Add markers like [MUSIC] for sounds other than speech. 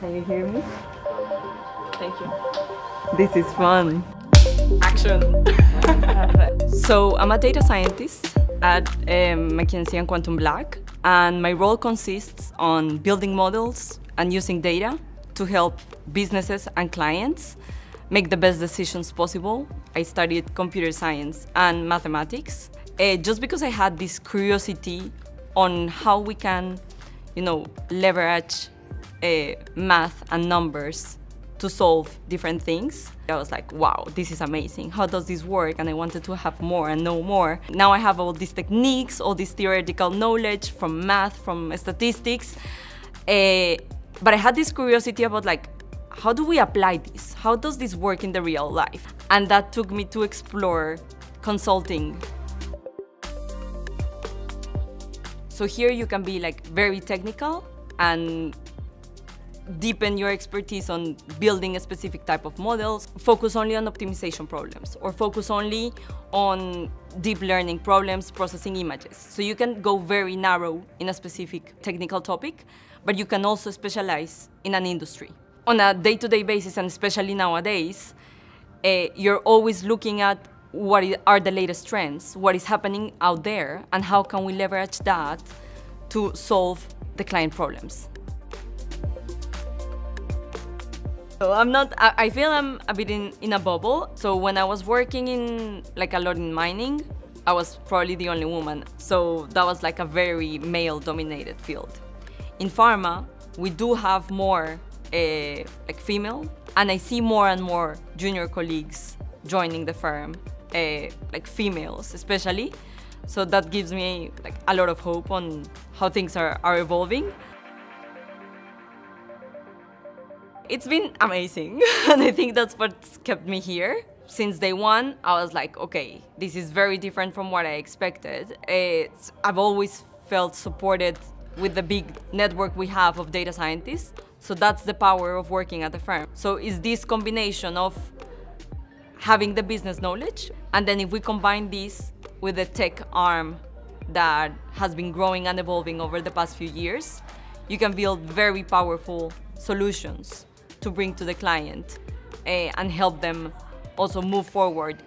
Can you hear me? Thank you. This is fun. Action. [LAUGHS] so I'm a data scientist at um, McKinsey and QuantumBlack, and my role consists on building models and using data to help businesses and clients make the best decisions possible. I studied computer science and mathematics uh, just because I had this curiosity on how we can, you know, leverage uh, math and numbers to solve different things. I was like, wow, this is amazing. How does this work? And I wanted to have more and know more. Now I have all these techniques, all this theoretical knowledge from math, from statistics. Uh, but I had this curiosity about like, how do we apply this? How does this work in the real life? And that took me to explore consulting. So here you can be like very technical and deepen your expertise on building a specific type of models, focus only on optimization problems, or focus only on deep learning problems, processing images. So you can go very narrow in a specific technical topic, but you can also specialize in an industry. On a day-to-day -day basis, and especially nowadays, uh, you're always looking at what are the latest trends, what is happening out there, and how can we leverage that to solve the client problems. So I'm not, I feel I'm a bit in, in a bubble. So when I was working in, like a lot in mining, I was probably the only woman. So that was like a very male dominated field. In pharma, we do have more uh, like female, and I see more and more junior colleagues joining the firm, uh, like females especially. So that gives me like a lot of hope on how things are, are evolving. It's been amazing, [LAUGHS] and I think that's what's kept me here. Since day one, I was like, okay, this is very different from what I expected. It's, I've always felt supported with the big network we have of data scientists. So that's the power of working at the firm. So is this combination of having the business knowledge, and then if we combine this with the tech arm that has been growing and evolving over the past few years, you can build very powerful solutions to bring to the client uh, and help them also move forward.